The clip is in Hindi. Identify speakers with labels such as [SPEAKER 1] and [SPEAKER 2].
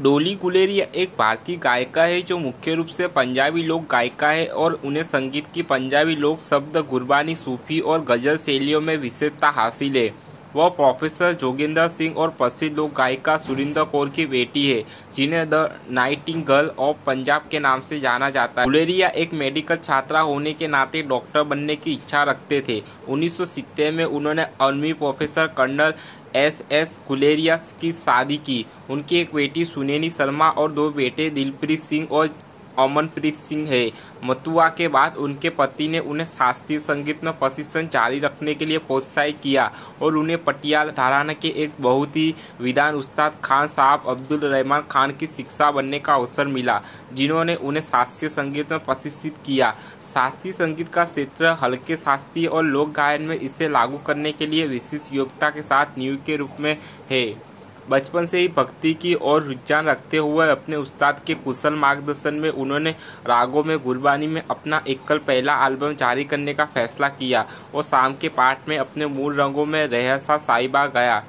[SPEAKER 1] डोली गुलेरिया एक भारतीय गायिका है जो मुख्य रूप से पंजाबी लोक गायिका है और उन्हें संगीत की पंजाबी लोक शब्द, गुरबानी, सूफी और गज़ल शैलियों में विशेषता हासिल है। वह प्रोफेसर जोगिंदर सिंह और प्रसिद्ध लोक गायिका सुरिंदर कौर की बेटी है, जिन्हें the nightingale of Punjab के नाम से जाना जाता है। गुलेरिया एक मेडिकल छात्रा होने के नाते डॉक्टर बनने की इच्छा रखते थे। उन्नीस सौ सितर में उन्होंने अनवी professor colonel S S Guleria की शादी की। उनकी एक बेटी सुनेनी शर्मा और दो बेटे दिलप्रीत सिंह और अमनप्रीत सिंह है। मतुआ के बाद उनके पति ने उन्हें शास्त्रीय संगीत में प्रशिक्षण जारी रखने के लिए प्रोत्साहित किया और उन्हें पटियाला धाराना के एक बहुत ही विधान उस्ताद खान साहब अब्दुल रहमान खान की शिक्षा बनने का अवसर मिला, जिन्होंने उन्हें शास्त्रीय संगीत में प्रशिक्षित किया। शास्त्रीय संगीत का क्षेत्र हल्के शास्त्रीय और लोक गायन में इसे लागू करने के लिए विशिष्ट योग्यता के साथ नियुक्त के रूप में है। बचपन से ही भक्ति की ओर रुझान रखते हुए अपने उस्ताद के कुशल मार्गदर्शन में उन्होंने रागों में गुरबानी में अपना एकल पहला एल्बम जारी करने का फैसला किया और शाम के पाठ में अपने मूल रंगों में रहसा साहिबा गया।